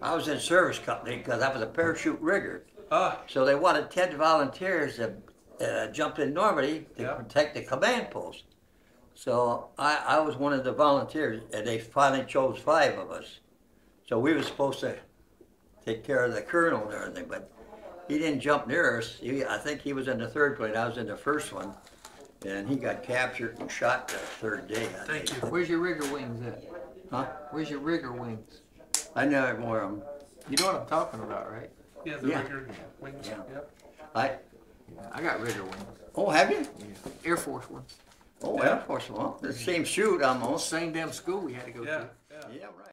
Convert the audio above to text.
I was in service company because I was a parachute rigger. Ah, So they wanted ten volunteers to uh, jump in Normandy to Yeah. protect the command post. So I, I was one of the volunteers, and they finally chose five of us. So we were supposed to take care of the colonel and everything, but he didn't jump near us. He, I think he was in the third plane. I was in the first one, and he got captured and shot the third day. I Thank think. you. Where's your rigger wings at? Huh? Where's your rigger wings? I never wore them. You know what I'm talking about, right? yeah, the Yeah. rigger wings. Yeah. Yep. I I got rigger wings. oh, have you? Air Force ones. Oh, Air Force one. The same shoot almost. Same damn school we had to go Yeah. to. Yeah. Yeah, right.